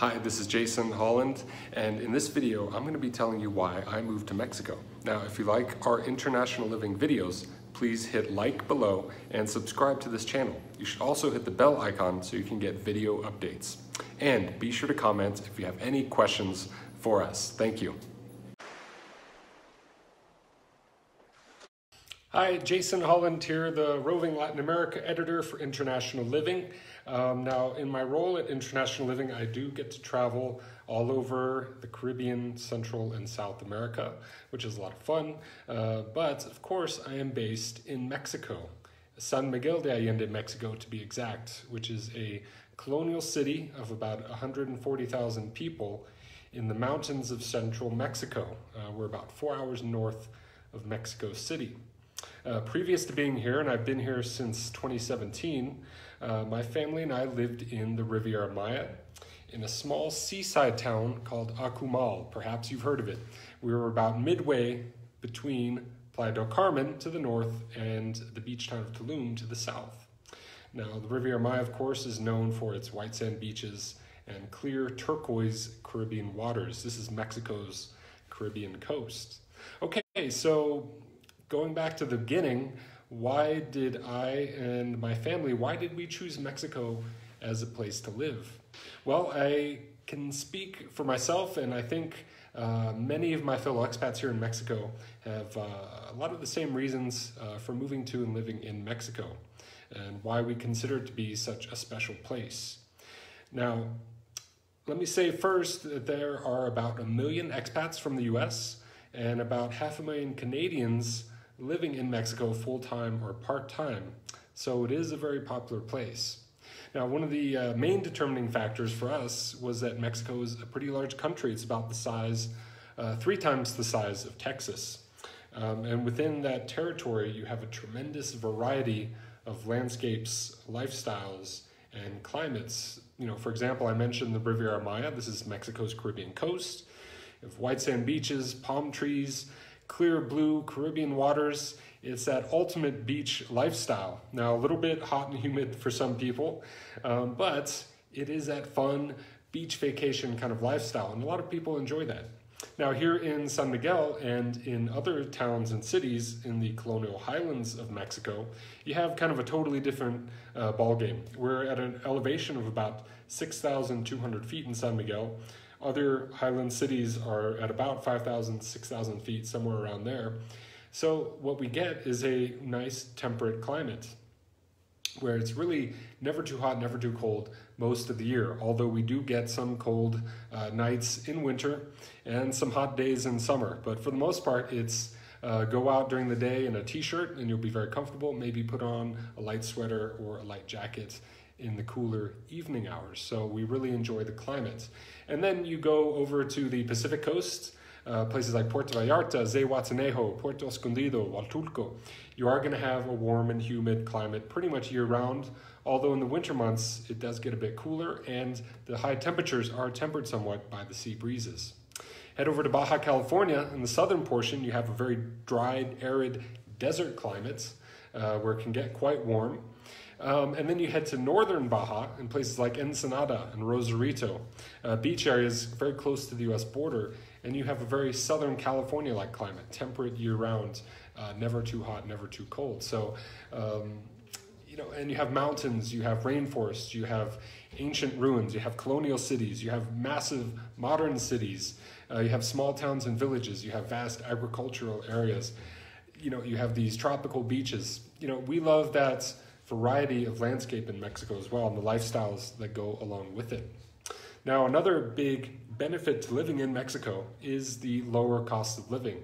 Hi, this is Jason Holland, and in this video, I'm going to be telling you why I moved to Mexico. Now, if you like our international living videos, please hit like below and subscribe to this channel. You should also hit the bell icon so you can get video updates. And be sure to comment if you have any questions for us. Thank you. Hi, Jason Holland here, the roving Latin America editor for International Living. Um, now, in my role at International Living, I do get to travel all over the Caribbean, Central, and South America, which is a lot of fun. Uh, but of course, I am based in Mexico, San Miguel de Allende, Mexico to be exact, which is a colonial city of about 140,000 people in the mountains of central Mexico. Uh, we're about four hours north of Mexico City. Uh, previous to being here, and I've been here since 2017, uh, my family and I lived in the Riviera Maya in a small seaside town called Akumal. Perhaps you've heard of it. We were about midway between Playa del Carmen to the north and the beach town of Tulum to the south. Now, the Riviera Maya, of course, is known for its white sand beaches and clear turquoise Caribbean waters. This is Mexico's Caribbean coast. Okay, so going back to the beginning, why did I and my family, why did we choose Mexico as a place to live? Well, I can speak for myself, and I think uh, many of my fellow expats here in Mexico have uh, a lot of the same reasons uh, for moving to and living in Mexico, and why we consider it to be such a special place. Now, let me say first that there are about a million expats from the US and about half a million Canadians living in Mexico full time or part time, so it is a very popular place. Now, one of the uh, main determining factors for us was that Mexico is a pretty large country. It's about the size, uh, three times the size of Texas. Um, and within that territory, you have a tremendous variety of landscapes, lifestyles, and climates. You know, for example, I mentioned the Riviera Maya. This is Mexico's Caribbean coast. You have white sand beaches, palm trees, clear blue Caribbean waters. It's that ultimate beach lifestyle. Now, a little bit hot and humid for some people, um, but it is that fun beach vacation kind of lifestyle, and a lot of people enjoy that. Now, here in San Miguel and in other towns and cities in the colonial highlands of Mexico, you have kind of a totally different uh, ballgame. We're at an elevation of about 6,200 feet in San Miguel, other highland cities are at about 5,000, 6,000 feet, somewhere around there. So what we get is a nice temperate climate where it's really never too hot, never too cold most of the year. Although we do get some cold uh, nights in winter and some hot days in summer. But for the most part, it's uh, go out during the day in a t-shirt and you'll be very comfortable. Maybe put on a light sweater or a light jacket in the cooler evening hours. So we really enjoy the climate. And then you go over to the Pacific coast, uh, places like Puerto Vallarta, Zihuatanejo, Puerto Escondido, Huatulco. You are going to have a warm and humid climate pretty much year round, although in the winter months it does get a bit cooler and the high temperatures are tempered somewhat by the sea breezes. Head over to Baja California. In the southern portion, you have a very dry, arid desert climate uh, where it can get quite warm. Um, and then you head to northern Baja in places like Ensenada and Rosarito, uh, beach areas very close to the US border, and you have a very southern California like climate, temperate year round, uh, never too hot, never too cold. So, um, you know, and you have mountains, you have rainforests, you have ancient ruins, you have colonial cities, you have massive modern cities, uh, you have small towns and villages, you have vast agricultural areas, you know, you have these tropical beaches. You know, we love that variety of landscape in Mexico as well and the lifestyles that go along with it. Now, another big benefit to living in Mexico is the lower cost of living.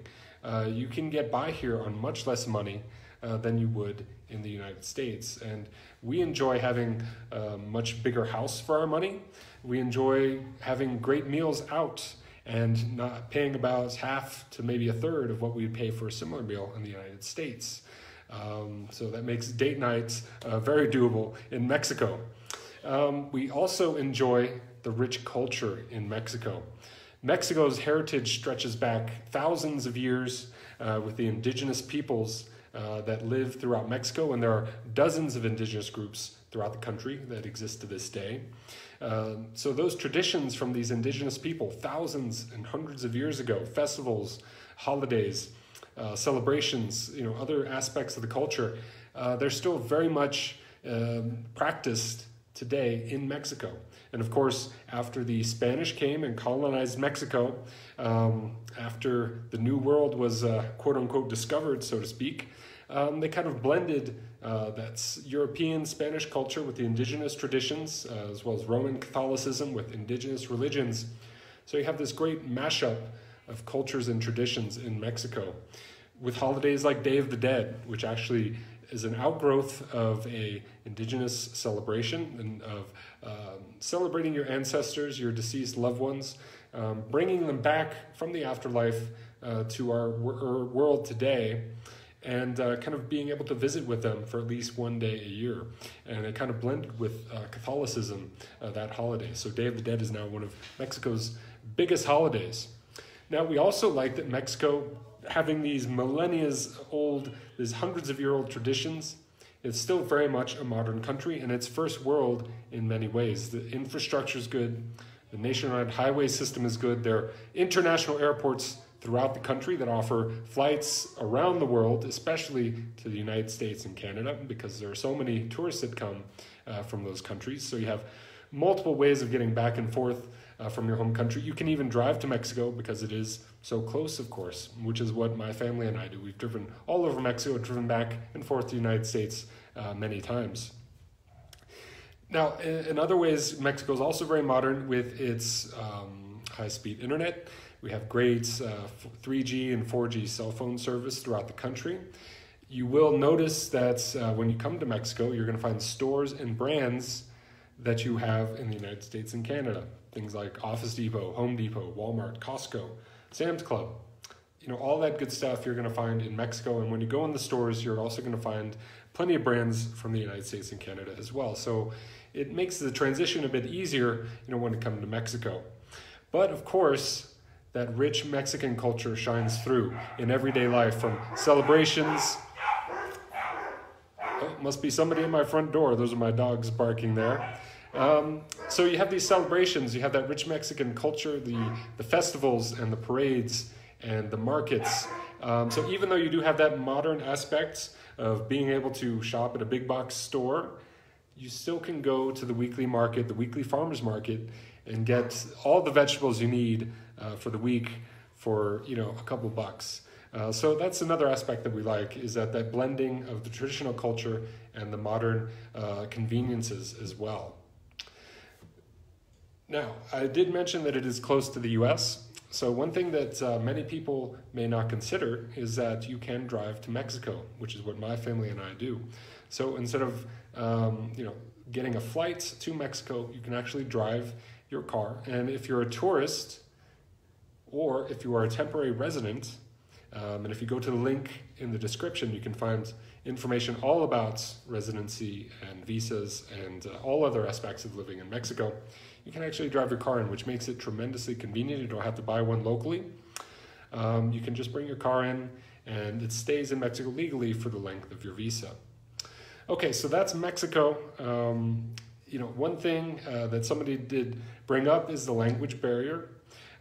Uh, you can get by here on much less money uh, than you would in the United States. And we enjoy having a much bigger house for our money. We enjoy having great meals out and not paying about half to maybe a third of what we would pay for a similar meal in the United States. Um, so that makes date nights uh, very doable in Mexico. Um, we also enjoy the rich culture in Mexico. Mexico's heritage stretches back thousands of years uh, with the indigenous peoples uh, that live throughout Mexico, and there are dozens of indigenous groups throughout the country that exist to this day. Uh, so those traditions from these indigenous people, thousands and hundreds of years ago, festivals, holidays, uh, celebrations, you know, other aspects of the culture, uh, they're still very much um, practiced today in Mexico. And of course, after the Spanish came and colonized Mexico, um, after the New World was uh, quote unquote discovered, so to speak, um, they kind of blended uh, that's European Spanish culture with the indigenous traditions, uh, as well as Roman Catholicism with indigenous religions. So you have this great mashup of cultures and traditions in Mexico, with holidays like Day of the Dead, which actually is an outgrowth of a indigenous celebration and of um, celebrating your ancestors, your deceased loved ones, um, bringing them back from the afterlife uh, to our wor- world today and uh, kind of being able to visit with them for at least one day a year. And it kind of blended with uh, Catholicism uh, that holiday. So Day of the Dead is now one of Mexico's biggest holidays. Now, we also like that Mexico, having these millennia old, these hundreds of year old traditions, it's still very much a modern country and it's first world in many ways. The infrastructure is good, the nationwide highway system is good, there are international airports throughout the country that offer flights around the world, especially to the United States and Canada, because there are so many tourists that come uh, from those countries. So you have multiple ways of getting back and forth uh, from your home country. You can even drive to Mexico because it is so close, of course, which is what my family and I do. We've driven all over Mexico, driven back and forth to the United States uh, many times. Now, in other ways, Mexico is also very modern with its um, high speed internet. We have great uh, 3G and 4G cell phone service throughout the country. You will notice that uh, when you come to Mexico, you're going to find stores and brands that you have in the United States and Canada. Things like Office Depot, Home Depot, Walmart, Costco, Sam's Club. You know, all that good stuff you're going to find in Mexico. And when you go in the stores, you're also going to find plenty of brands from the United States and Canada as well. So it makes the transition a bit easier, you know, when it comes to Mexico. But of course, that rich Mexican culture shines through in everyday life from celebrations. Oh, must be somebody at my front door. Those are my dogs barking there. Um, so you have these celebrations, you have that rich Mexican culture, the, the festivals and the parades and the markets. Um, so even though you do have that modern aspect of being able to shop at a big box store, you still can go to the weekly market, the weekly farmers market, and get all the vegetables you need uh, for the week for you know a couple bucks. Uh, so that's another aspect that we like is that that blending of the traditional culture and the modern uh, conveniences as well. Now, I did mention that it is close to the US. So, one thing that uh, many people may not consider is that you can drive to Mexico, which is what my family and I do. So, instead of um, you know, getting a flight to Mexico, you can actually drive your car. And if you're a tourist, or if you are a temporary resident, um, and if you go to the link in the description, you can find information all about residency and visas and uh, all other aspects of living in Mexico. You can actually drive your car in, which makes it tremendously convenient. You don't have to buy one locally. Um, you can just bring your car in, and it stays in Mexico legally for the length of your visa. Okay, so that's Mexico. Um, you know, one thing uh, that somebody did bring up is the language barrier.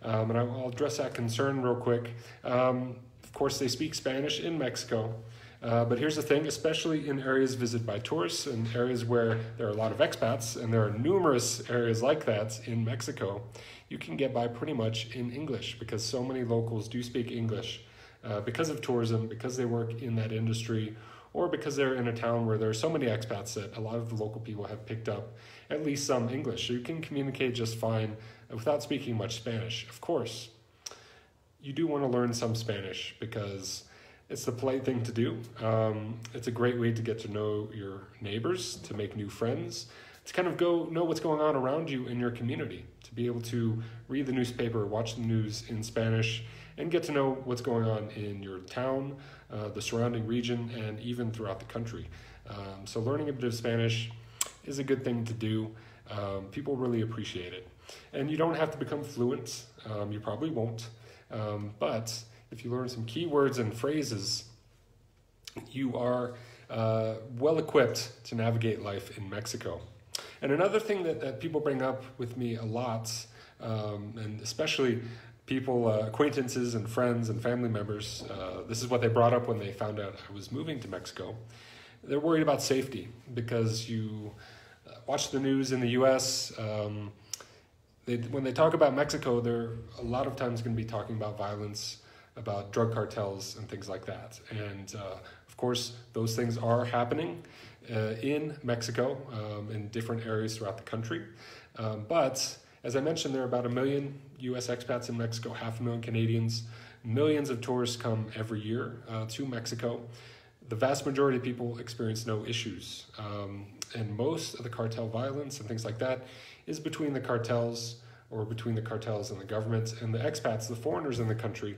Um, and I'll address that concern real quick. Um, course, they speak Spanish in Mexico. Uh, but here's the thing, especially in areas visited by tourists and areas where there are a lot of expats, and there are numerous areas like that in Mexico, you can get by pretty much in English because so many locals do speak English uh, because of tourism, because they work in that industry, or because they're in a town where there are so many expats that a lot of the local people have picked up at least some English. So you can communicate just fine without speaking much Spanish. Of course, you do want to learn some Spanish because it's the polite thing to do. Um, it's a great way to get to know your neighbors, to make new friends, to kind of go know what's going on around you in your community, to be able to read the newspaper, watch the news in Spanish, and get to know what's going on in your town, uh, the surrounding region, and even throughout the country. Um, so, learning a bit of Spanish is a good thing to do. Um, people really appreciate it. And you don't have to become fluent, um, you probably won't. Um, but if you learn some keywords and phrases, you are uh, well equipped to navigate life in Mexico. And another thing that, that people bring up with me a lot, um, and especially people, uh, acquaintances and friends and family members, uh, this is what they brought up when they found out I was moving to Mexico. They're worried about safety because you uh, watch the news in the US. Um, they, when they talk about Mexico, they're a lot of times going to be talking about violence, about drug cartels, and things like that. And uh, of course, those things are happening uh, in Mexico um, in different areas throughout the country. Um, but as I mentioned, there are about a million US expats in Mexico, half a million Canadians. Millions of tourists come every year uh, to Mexico. The vast majority of people experience no issues. Um, and most of the cartel violence and things like that is between the cartels or between the cartels and the government. And the expats, the foreigners in the country,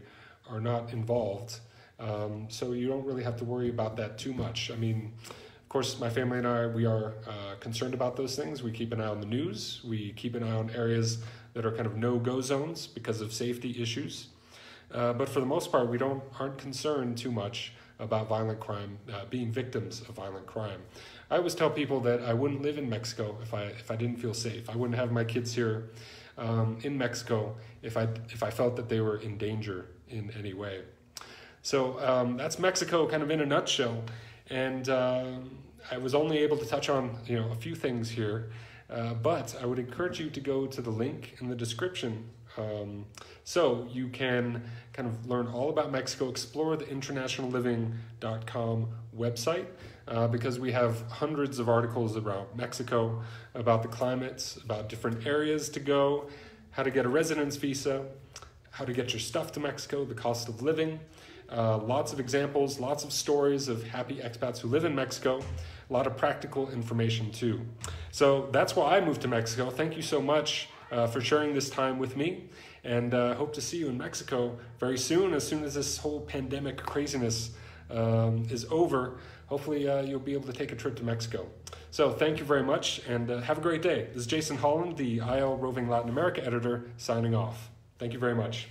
are not involved. Um, so you don't really have to worry about that too much. I mean, of course, my family and I, we are uh, concerned about those things. We keep an eye on the news. We keep an eye on areas that are kind of no-go zones because of safety issues. Uh, but for the most part, we don't aren't concerned too much about violent crime, uh, being victims of violent crime. I always tell people that I wouldn't live in Mexico if I if I didn't feel safe. I wouldn't have my kids here um, in Mexico if I if I felt that they were in danger in any way. So um, that's Mexico, kind of in a nutshell. And uh, I was only able to touch on you know a few things here, uh, but I would encourage you to go to the link in the description um, so you can kind of learn all about Mexico, explore the internationalliving.com website uh, because we have hundreds of articles about Mexico, about the climates, about different areas to go, how to get a residence visa, how to get your stuff to Mexico, the cost of living. Uh, lots of examples, lots of stories of happy expats who live in Mexico, a lot of practical information too. So that's why I moved to Mexico. Thank you so much uh, for sharing this time with me, and uh, hope to see you in Mexico very soon, as soon as this whole pandemic craziness um, is over. Hopefully, uh, you'll be able to take a trip to Mexico. So, thank you very much, and uh, have a great day. This is Jason Holland, the IL Roving Latin America editor, signing off. Thank you very much.